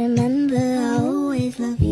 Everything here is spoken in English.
Remember, I always love.